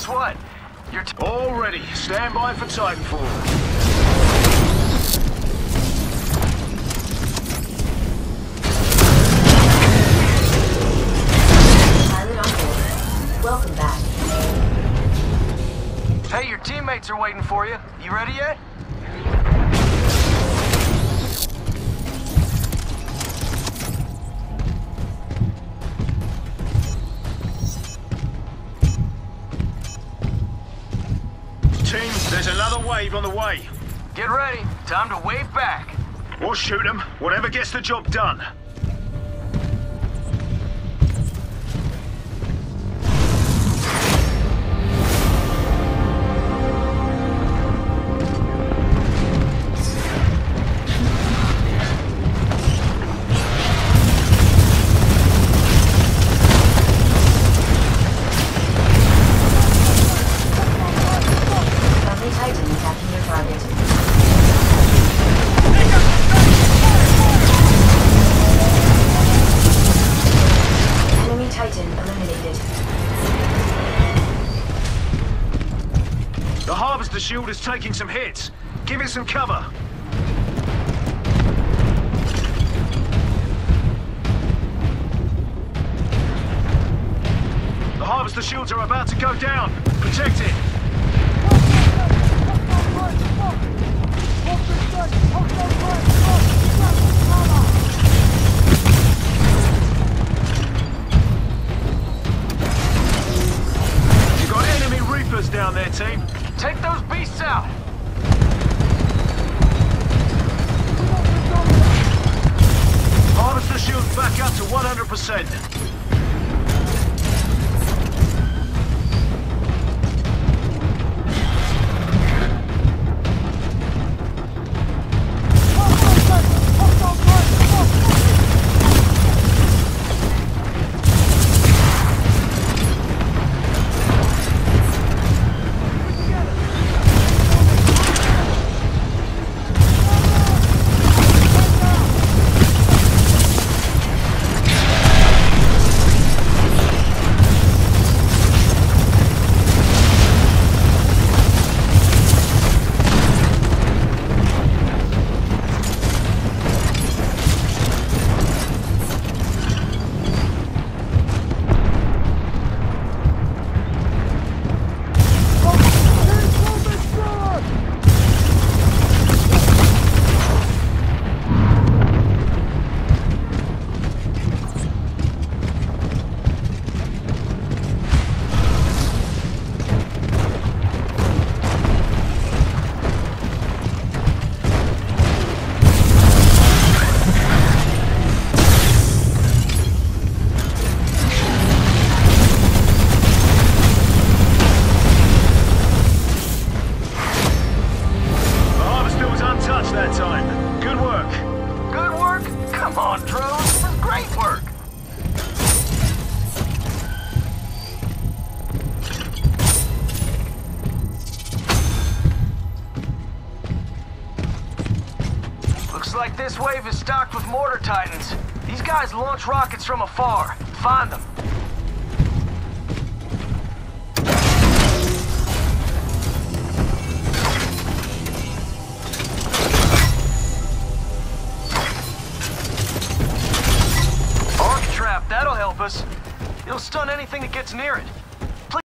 Guess what? You're All ready. Stand by for Titanfall. Welcome back. Hey, your teammates are waiting for you. You ready yet? There's another wave on the way. Get ready. Time to wave back. We'll shoot them. Whatever gets the job done. The Harvester shield is taking some hits. Give it some cover. The Harvester shields are about to go down. Protect it. You down there, team. Take those beasts out. Harvester shields back up to 100%. Come on, drones. Great work. Looks like this wave is stocked with mortar titans. These guys launch rockets from afar. Find them. Us. It'll stun anything that gets near it.